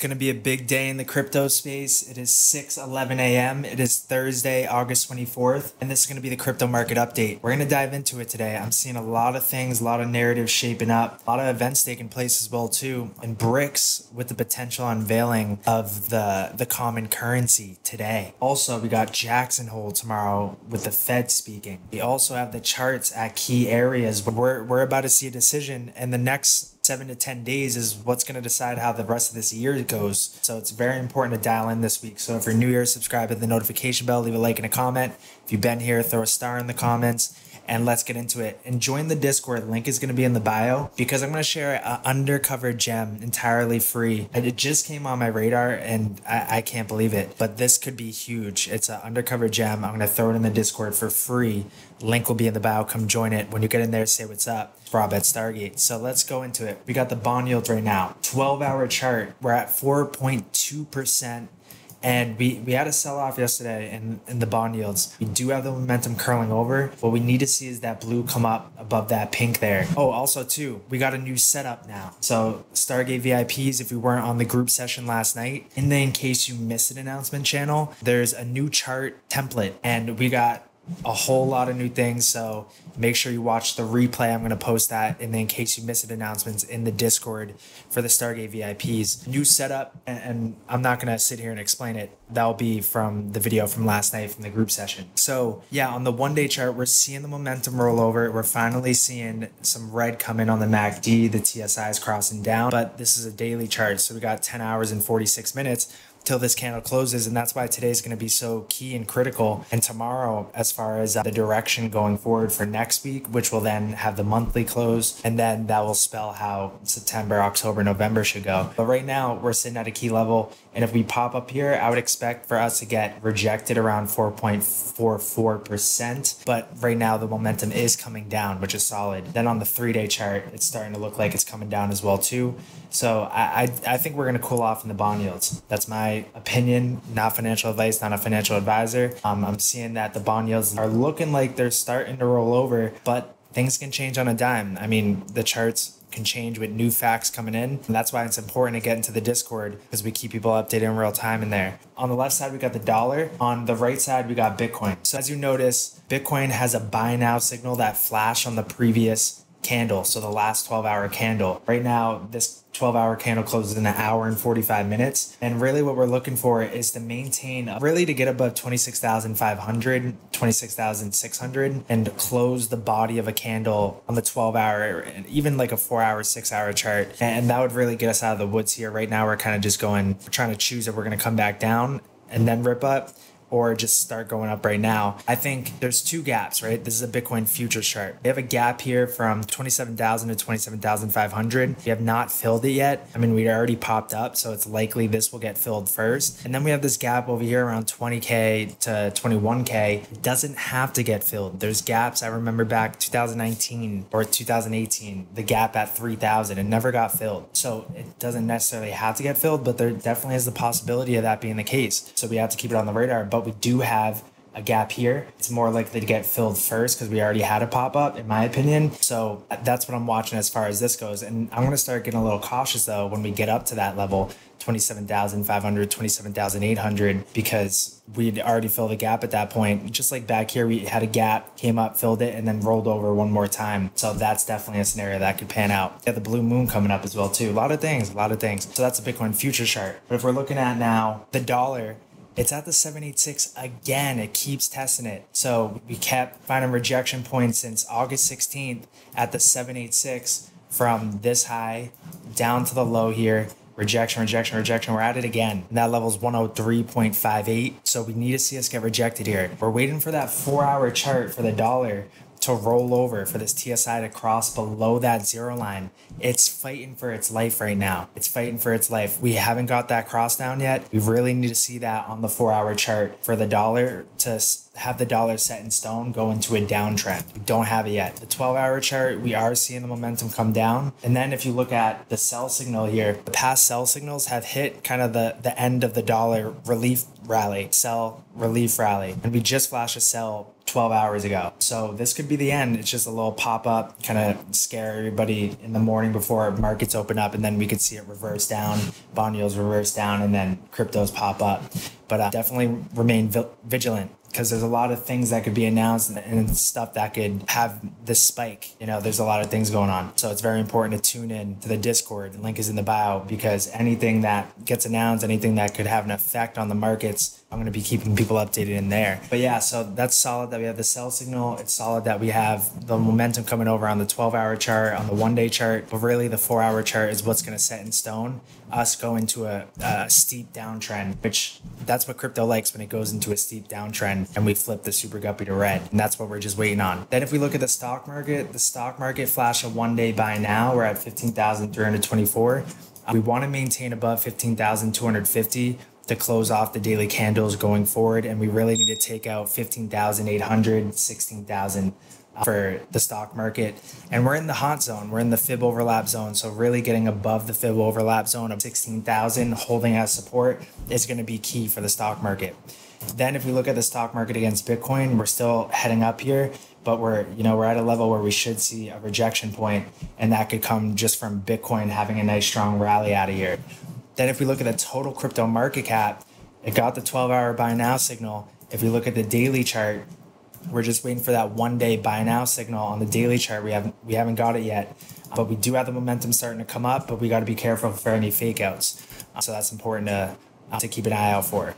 going to be a big day in the crypto space. It is 6 11 a.m. It is Thursday, August 24th, and this is going to be the crypto market update. We're going to dive into it today. I'm seeing a lot of things, a lot of narratives shaping up, a lot of events taking place as well too, and BRICS with the potential unveiling of the the common currency today. Also, we got Jackson Hole tomorrow with the Fed speaking. We also have the charts at key areas. We're we're about to see a decision, and the next seven to 10 days is what's going to decide how the rest of this year goes. So it's very important to dial in this week. So if you're new here, subscribe, hit the notification bell, leave a like and a comment. If you've been here, throw a star in the comments and let's get into it. And join the Discord. Link is going to be in the bio because I'm going to share an undercover gem entirely free. It just came on my radar and I, I can't believe it, but this could be huge. It's an undercover gem. I'm going to throw it in the Discord for free. Link will be in the bio. Come join it. When you get in there, say what's up. Rob at Stargate. So let's go into it. We got the bond yield right now, 12 hour chart. We're at 4.2% and we, we had a sell off yesterday in, in the bond yields. We do have the momentum curling over. What we need to see is that blue come up above that pink there. Oh, also, too, we got a new setup now. So, Stargate VIPs, if you weren't on the group session last night, in the in case you missed an announcement channel, there's a new chart template, and we got a whole lot of new things. So make sure you watch the replay. I'm going to post that. And then in case you missed announcements in the Discord for the Stargate VIPs, new setup. And, and I'm not going to sit here and explain it. That'll be from the video from last night from the group session. So yeah, on the one day chart, we're seeing the momentum roll over. We're finally seeing some red come in on the MACD. The TSI is crossing down, but this is a daily chart. So we got 10 hours and 46 minutes till this candle closes. And that's why today is going to be so key and critical. And tomorrow, as far as uh, the direction going forward for next week, which will then have the monthly close. And then that will spell how September, October, November should go. But right now, we're sitting at a key level. And if we pop up here, I would expect for us to get rejected around 4.44%. But right now, the momentum is coming down, which is solid. Then on the three day chart, it's starting to look like it's coming down as well, too. So I, I, I think we're going to cool off in the bond yields. That's my opinion, not financial advice, not a financial advisor. Um, I'm seeing that the bond yields are looking like they're starting to roll over, but things can change on a dime. I mean, the charts can change with new facts coming in. And that's why it's important to get into the Discord because we keep people updated in real time in there. On the left side, we got the dollar. On the right side, we got Bitcoin. So as you notice, Bitcoin has a buy now signal that flashed on the previous candle. So the last 12 hour candle. Right now, this 12 hour candle closes in an hour and 45 minutes. And really, what we're looking for is to maintain, really, to get above 26,500, 26,600, and close the body of a candle on the 12 hour, and even like a four hour, six hour chart. And that would really get us out of the woods here. Right now, we're kind of just going, we're trying to choose if we're going to come back down and then rip up or just start going up right now. I think there's two gaps, right? This is a Bitcoin futures chart. We have a gap here from 27,000 to 27,500. We have not filled it yet. I mean, we already popped up, so it's likely this will get filled first. And then we have this gap over here around 20K to 21K. It doesn't have to get filled. There's gaps. I remember back 2019 or 2018, the gap at 3,000, it never got filled. So it doesn't necessarily have to get filled, but there definitely is the possibility of that being the case. So we have to keep it on the radar. But but we do have a gap here. It's more likely to get filled first because we already had a pop up, in my opinion. So that's what I'm watching as far as this goes. And I'm going to start getting a little cautious though when we get up to that level 27,500, 27,800, because we'd already filled the gap at that point. Just like back here, we had a gap, came up, filled it, and then rolled over one more time. So that's definitely a scenario that could pan out. Yeah, the blue moon coming up as well, too. A lot of things, a lot of things. So that's a Bitcoin future chart. But if we're looking at now the dollar, it's at the 786 again. It keeps testing it. So we kept finding rejection points since August 16th at the 786 from this high down to the low here. Rejection, rejection, rejection. We're at it again. And that level is 103.58. So we need to see us get rejected here. We're waiting for that four hour chart for the dollar to roll over, for this TSI to cross below that zero line. It's fighting for its life right now. It's fighting for its life. We haven't got that cross down yet. We really need to see that on the four hour chart for the dollar to have the dollar set in stone go into a downtrend. We don't have it yet. The 12 hour chart, we are seeing the momentum come down. And then if you look at the sell signal here, the past sell signals have hit kind of the, the end of the dollar relief rally, sell relief rally, and we just flashed a sell 12 hours ago. So this could be the end. It's just a little pop up, kind of scare everybody in the morning before markets open up, and then we could see it reverse down, bond yields reverse down, and then cryptos pop up. But uh, definitely remain vigilant because there's a lot of things that could be announced and stuff that could have this spike. You know, there's a lot of things going on. So it's very important to tune in to the Discord. The link is in the bio because anything that gets announced, anything that could have an effect on the markets, I'm going to be keeping people updated in there. But yeah, so that's solid that we have the sell signal. It's solid that we have the momentum coming over on the 12 hour chart, on the one day chart. But really, the four hour chart is what's going to set in stone us go into a, a steep downtrend, which that's what crypto likes when it goes into a steep downtrend and we flip the super guppy to red. And that's what we're just waiting on. Then if we look at the stock market, the stock market flash a one day buy now. We're at 15,324. We want to maintain above 15,250 to close off the daily candles going forward. And we really need to take out 15,800, 16,000 uh, for the stock market. And we're in the hot zone. We're in the fib overlap zone. So really getting above the fib overlap zone of 16,000 holding as support is going to be key for the stock market. Then if we look at the stock market against Bitcoin, we're still heading up here, but we're, you know, we're at a level where we should see a rejection point and that could come just from Bitcoin having a nice strong rally out of here. Then if we look at the total crypto market cap, it got the 12 hour buy now signal. If we look at the daily chart, we're just waiting for that one day buy now signal on the daily chart. We haven't we haven't got it yet, but we do have the momentum starting to come up. But we got to be careful for any fake outs. So that's important to to keep an eye out for.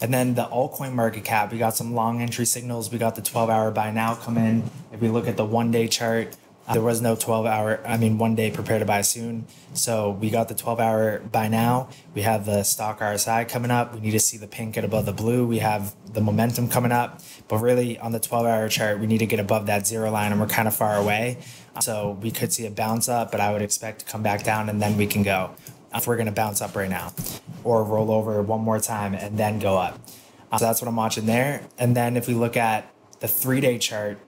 And then the altcoin market cap, we got some long entry signals. We got the 12 hour buy now come in. If we look at the one day chart, there was no 12 hour, I mean, one day prepare to buy soon. So we got the 12 hour buy now. We have the Stoch RSI coming up. We need to see the pink get above the blue. We have the momentum coming up. But really, on the 12 hour chart, we need to get above that zero line, and we're kind of far away. So we could see a bounce up, but I would expect to come back down and then we can go if we're going to bounce up right now or roll over one more time and then go up. So that's what I'm watching there. And then if we look at the three day chart,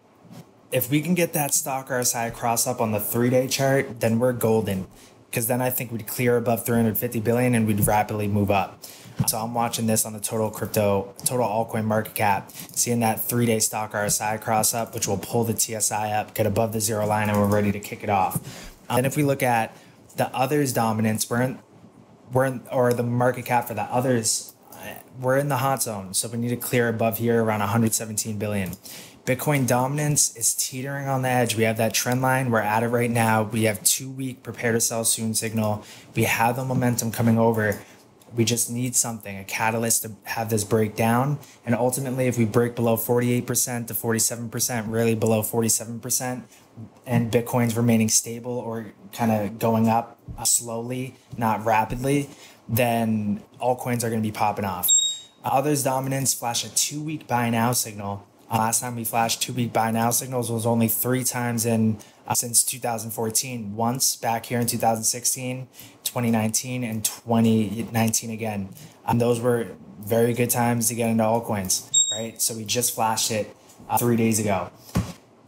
if we can get that Stoch RSI cross up on the three day chart, then we're golden. Because then I think we'd clear above 350 billion and we'd rapidly move up. So I'm watching this on the total crypto, total altcoin market cap, seeing that three day Stoch RSI cross up, which will pull the TSI up, get above the zero line, and we're ready to kick it off. And if we look at the others dominance, we're in, we're in, or the market cap for the others, we're in the hot zone. So we need to clear above here around 117 billion. Bitcoin dominance is teetering on the edge. We have that trend line. We're at it right now. We have two week prepare to sell soon signal. We have the momentum coming over. We just need something, a catalyst to have this break down. And ultimately, if we break below 48% to 47%, really below 47%, and Bitcoin's remaining stable or kind of going up uh, slowly, not rapidly, then altcoins are going to be popping off. Others dominance flash a two week buy now signal uh, last time we flashed two week buy now signals was only three times in uh, since 2014. Once back here in 2016, 2019, and 2019 again. And those were very good times to get into altcoins, right? So we just flashed it uh, three days ago.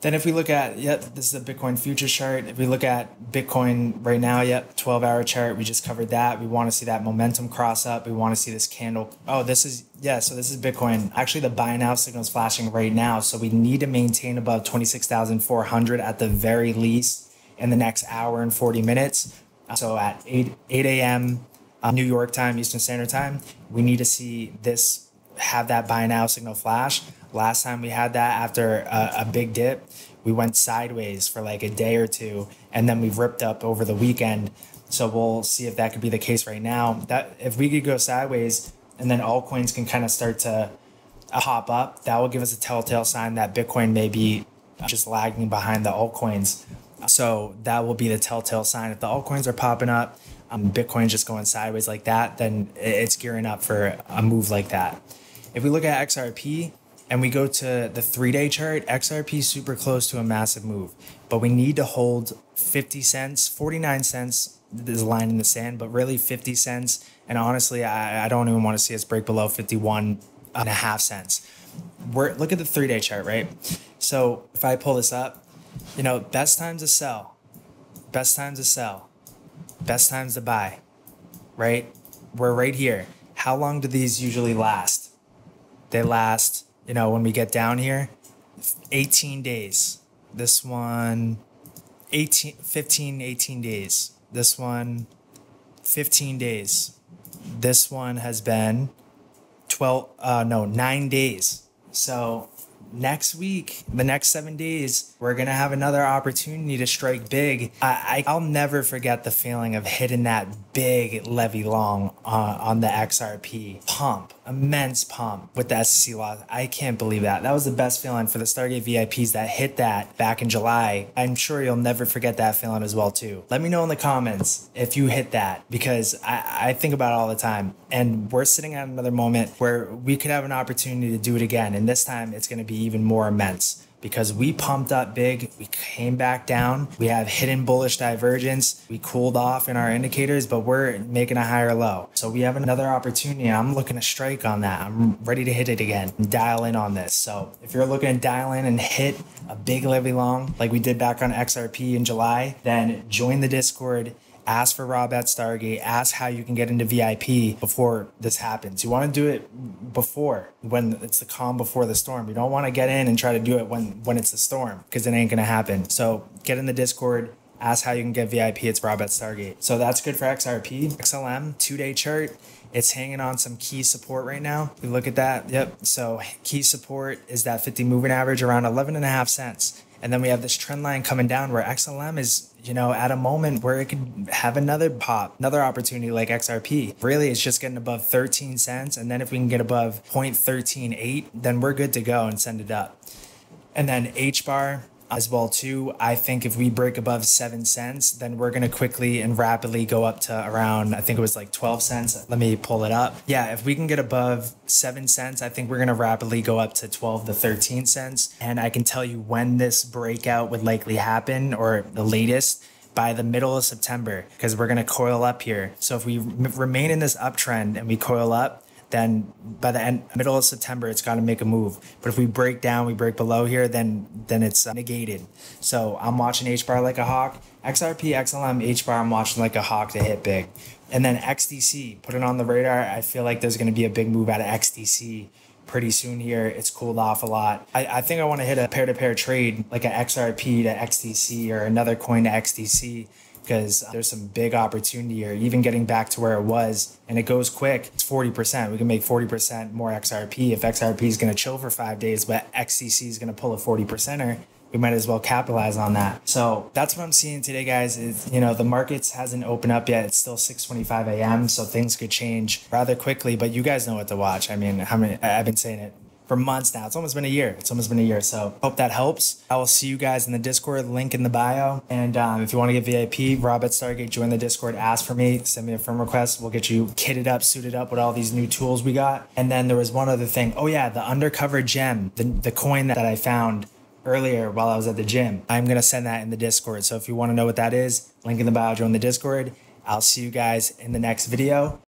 Then if we look at, yep, this is a Bitcoin futures chart. If we look at Bitcoin right now, yep, 12 hour chart, we just covered that. We want to see that momentum cross up. We want to see this candle. Oh, this is, yeah, so this is Bitcoin. Actually, the buy now signal is flashing right now. So we need to maintain above 26,400 at the very least in the next hour and 40 minutes. So at 8, 8 a.m. Uh, New York time, Eastern Standard Time, we need to see this have that buy now signal flash Last time we had that after a, a big dip, we went sideways for like a day or two, and then we ripped up over the weekend. So we'll see if that could be the case right now. That if we could go sideways, and then altcoins can kind of start to uh, hop up, that will give us a telltale sign that Bitcoin may be just lagging behind the altcoins. So that will be the telltale sign. If the altcoins are popping up, um, Bitcoin just going sideways like that, then it's gearing up for a move like that. If we look at XRP, and we go to the three day chart, XRP super close to a massive move, but we need to hold 50 cents, 49 cents is a line in the sand, but really 50 cents. And honestly, I, I don't even want to see us break below 51 and a half cents. We're, look at the three day chart, right? So if I pull this up, you know, best times to sell, best times to sell, best times to buy, right? We're right here. How long do these usually last? they last, you know, when we get down here, 18 days. This one, 18, 15, 18 days. This one, 15 days. This one has been 12, uh, no, nine days. So next week, the next seven days, we're gonna have another opportunity to strike big. I, I will never forget the feeling of hitting that big levy long uh, on the XRP pump, immense pump with the SEC loss. I can't believe that. That was the best feeling for the Stargate VIPs that hit that back in July. I'm sure you'll never forget that feeling as well too. Let me know in the comments if you hit that because I, I think about it all the time. And we're sitting at another moment where we could have an opportunity to do it again. And this time it's gonna be even more immense because we pumped up big, we came back down, we have hidden bullish divergence, we cooled off in our indicators, but we're making a higher low. So we have another opportunity. I'm looking to strike on that. I'm ready to hit it again and dial in on this. So if you're looking to dial in and hit a big levy long like we did back on XRP in July, then join the Discord ask for Rob at Stargate, ask how you can get into VIP before this happens. You want to do it before when it's the calm before the storm. You don't want to get in and try to do it when when it's the storm because it ain't gonna happen. So get in the Discord. Ask how you can get VIP. It's Rob at Stargate. So that's good for XRP. XLM, two day chart. It's hanging on some key support right now. You look at that. Yep. So key support is that 50 moving average around 11 and a half cents. And then we have this trend line coming down where XLM is, you know, at a moment where it could have another pop, another opportunity like XRP. Really, it's just getting above 13 cents. And then if we can get above 0.138, then we're good to go and send it up. And then HBAR, as well too. I think if we break above seven cents, then we're gonna quickly and rapidly go up to around I think it was like 12 cents. Let me pull it up. Yeah, if we can get above seven cents, I think we're gonna rapidly go up to 12 to 13 cents. And I can tell you when this breakout would likely happen or the latest by the middle of September because we're going to coil up here. So if we remain in this uptrend and we coil up, then by the end middle of September it's got to make a move. But if we break down, we break below here, then then it's uh, negated. So I'm watching HBAR like a hawk. XRP, XLM, HBAR, I'm watching like a hawk to hit big. And then XDC, put it on the radar. I feel like there's going to be a big move out of XDC pretty soon here. It's cooled off a lot. I, I think I want to hit a pair to pair trade like a XRP to XDC or another coin to XDC because there's some big opportunity here, even getting back to where it was. And it goes quick. It's 40%. We can make 40% more XRP. If XRP is going to chill for five days, but XDC is going to pull a 40 percenter, we might as well capitalize on that. So that's what I'm seeing today, guys. Is you know the markets hasn't opened up yet. It's still 6:25 a.m. So things could change rather quickly. But you guys know what to watch. I mean, how many? I've been saying it for months now. It's almost been a year. It's almost been a year. So hope that helps. I will see you guys in the Discord, link in the bio. And um, if you want to get VIP, Rob at Stargate, join the Discord, ask for me, send me a firm request. We'll get you kitted up, suited up with all these new tools we got. And then there was one other thing. Oh yeah, the undercover gem, the, the coin that I found earlier while I was at the gym. I'm going to send that in the Discord. So if you want to know what that is, link in the bio, join the Discord. I'll see you guys in the next video.